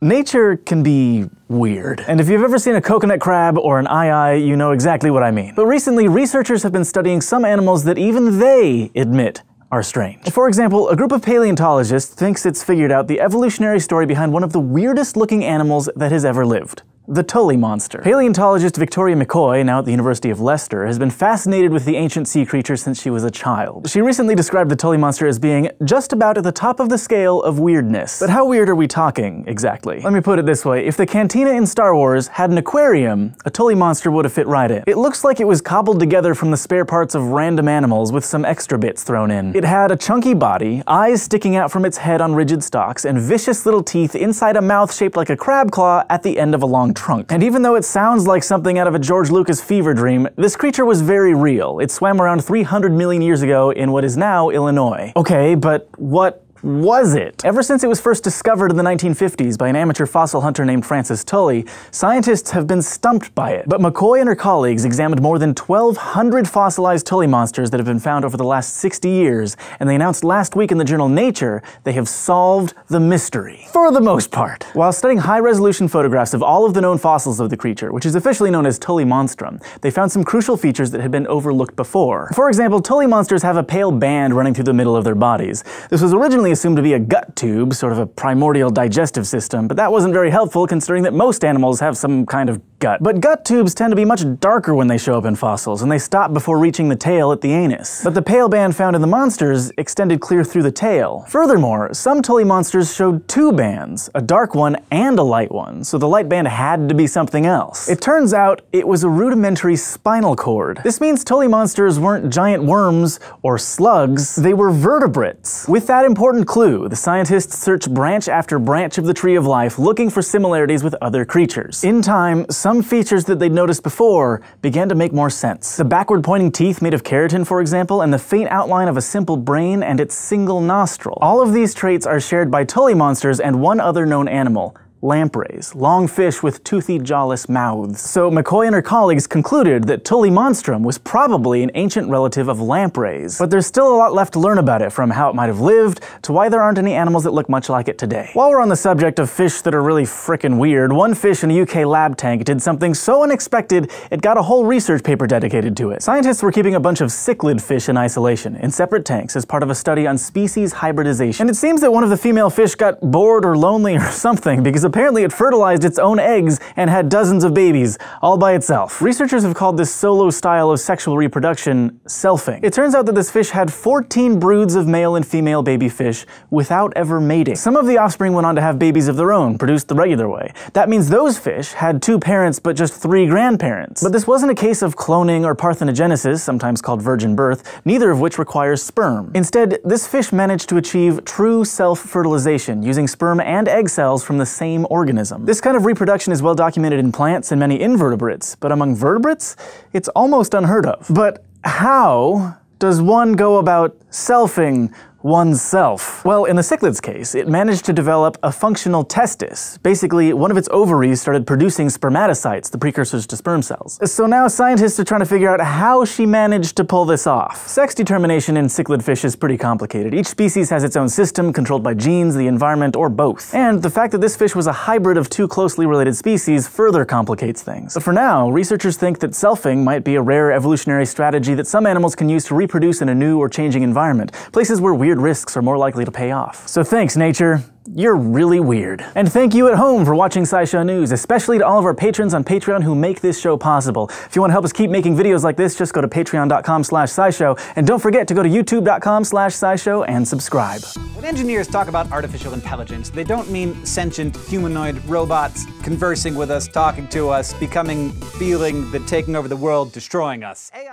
Nature can be weird. And if you've ever seen a coconut crab or an aye-aye, you know exactly what I mean. But recently, researchers have been studying some animals that even they admit are strange. For example, a group of paleontologists thinks it's figured out the evolutionary story behind one of the weirdest looking animals that has ever lived the Tully monster. Paleontologist Victoria McCoy, now at the University of Leicester, has been fascinated with the ancient sea creature since she was a child. She recently described the Tully monster as being just about at the top of the scale of weirdness. But how weird are we talking, exactly? Let me put it this way, if the cantina in Star Wars had an aquarium, a Tully monster would have fit right in. It looks like it was cobbled together from the spare parts of random animals with some extra bits thrown in. It had a chunky body, eyes sticking out from its head on rigid stalks, and vicious little teeth inside a mouth shaped like a crab claw at the end of a long trunk. And even though it sounds like something out of a George Lucas fever dream, this creature was very real. It swam around 300 million years ago in what is now Illinois. Okay, but what was it? Ever since it was first discovered in the 1950s by an amateur fossil hunter named Francis Tully, scientists have been stumped by it. But McCoy and her colleagues examined more than 1,200 fossilized Tully monsters that have been found over the last 60 years, and they announced last week in the journal Nature they have solved the mystery. For the most part. While studying high-resolution photographs of all of the known fossils of the creature, which is officially known as Tullimonstrum, they found some crucial features that had been overlooked before. For example, Tully monsters have a pale band running through the middle of their bodies. This was originally assumed to be a gut tube, sort of a primordial digestive system, but that wasn't very helpful considering that most animals have some kind of gut. But gut tubes tend to be much darker when they show up in fossils, and they stop before reaching the tail at the anus. But the pale band found in the monsters extended clear through the tail. Furthermore, some Tully monsters showed two bands, a dark one and a light one, so the light band had to be something else. It turns out it was a rudimentary spinal cord. This means Tully monsters weren't giant worms or slugs, they were vertebrates. With that important clue, the scientists searched branch after branch of the tree of life looking for similarities with other creatures. In time, some some features that they'd noticed before began to make more sense. The backward pointing teeth made of keratin, for example, and the faint outline of a simple brain and its single nostril. All of these traits are shared by Tully monsters and one other known animal, lampreys, long fish with toothy, jawless mouths. So McCoy and her colleagues concluded that Tullimonstrum was probably an ancient relative of lampreys. But there's still a lot left to learn about it, from how it might have lived to why there aren't any animals that look much like it today. While we're on the subject of fish that are really frickin' weird, one fish in a UK lab tank did something so unexpected it got a whole research paper dedicated to it. Scientists were keeping a bunch of cichlid fish in isolation, in separate tanks, as part of a study on species hybridization. And it seems that one of the female fish got bored or lonely or something because apparently it fertilized its own eggs and had dozens of babies, all by itself. Researchers have called this solo style of sexual reproduction selfing. It turns out that this fish had 14 broods of male and female baby fish without ever mating. Some of the offspring went on to have babies of their own, produced the regular way. That means those fish had two parents but just three grandparents. But this wasn't a case of cloning or parthenogenesis, sometimes called virgin birth, neither of which requires sperm. Instead, this fish managed to achieve true self-fertilization using sperm and egg cells from the same same organism. This kind of reproduction is well documented in plants and many invertebrates, but among vertebrates, it's almost unheard of. But how does one go about selfing oneself? Well, in the cichlid's case, it managed to develop a functional testis. Basically, one of its ovaries started producing spermatocytes, the precursors to sperm cells. So now scientists are trying to figure out how she managed to pull this off. Sex determination in cichlid fish is pretty complicated. Each species has its own system, controlled by genes, the environment, or both. And the fact that this fish was a hybrid of two closely related species further complicates things. But for now, researchers think that selfing might be a rare evolutionary strategy that some animals can use to reproduce in a new or changing environment, places where weird risks are more likely to pay off. So thanks, nature. You're really weird. And thank you at home for watching SciShow News, especially to all of our patrons on Patreon who make this show possible. If you want to help us keep making videos like this, just go to patreon.com slash scishow, and don't forget to go to youtube.com slash scishow and subscribe. When engineers talk about artificial intelligence, they don't mean sentient humanoid robots conversing with us, talking to us, becoming, feeling that taking over the world, destroying us. AI